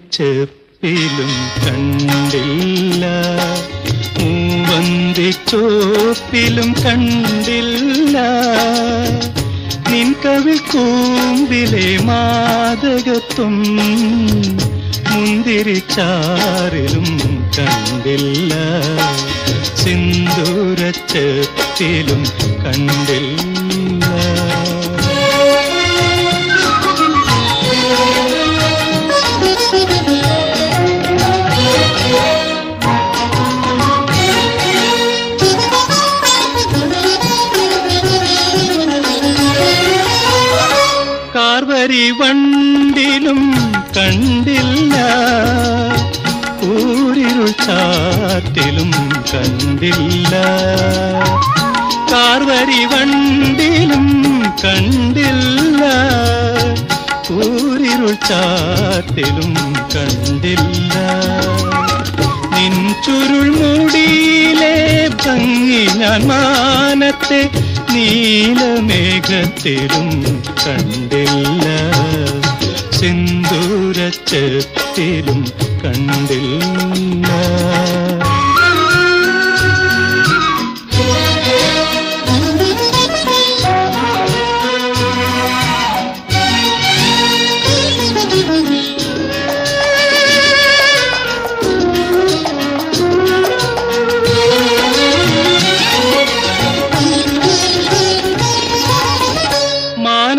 സിന്ദൂരച്ചെപ്പിലും കണ്ടില്ല മൂവന്തി ചോപ്പിലും കണ്ടില്ല. മാതകത്വം മുന്തിരിച്ചാറിലും കണ്ടില്ല. സിന്ദൂരച്ചത്തിലും കണ്ടില്ല. കാർവരി വണ്ടിലും കണ്ടില്ല. ഊരിരുൾ ചാറ്റിലും കണ്ടില്ല. കാർവരി വണ്ടിലും കണ്ടില്ല. ഊരിരുൾ ചാറ്റിലും കണ്ടില്ല. നിൻ ചുരുൾ മുടിയിലെ ഭംഗി ഞാൻ മാനത്തെ നീലമേഘത്തിലും കണ്ടില്ല. സിന്ദൂരച്ചത്തിലും കണ്ടില്ല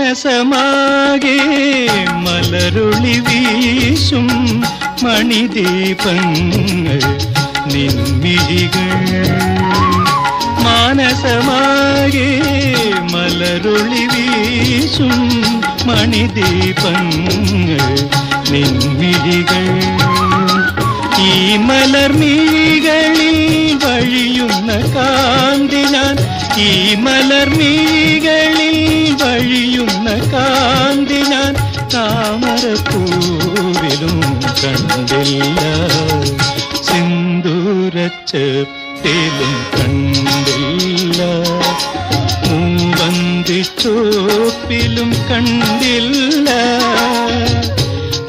മാനസമാകെ മലരുളി വീശും മണിദീപങ്ങൾ നിൻമിഴികൾ. മാനസമാകെ മലരുളി വീശും മണിദീപങ്ങൾ നിൻമിഴികൾ. ഈ മലർമിഴികളിൽ വഴിയുന്ന കാന്തി ഞാൻ ഈ മലർമിഴികളിൽ വഴിയുന്ന കാന്തി താമരപ്പൂവിലും കണ്ടില്ല. സിന്ദൂരച്ചത്തിലും കണ്ടില്ല. മൂവന്തിച്ചോപ്പിലും കണ്ടില്ല.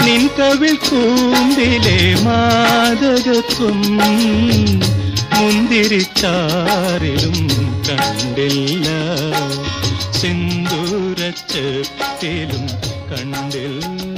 നിൻ കവിൾ കൂമ്പിലെ മാതകത്വം മുന്തിരിച്ചാറിലും കണ്ടില്ല. സിന്ദൂരച്ചത്തിലും കണ്ടില്ല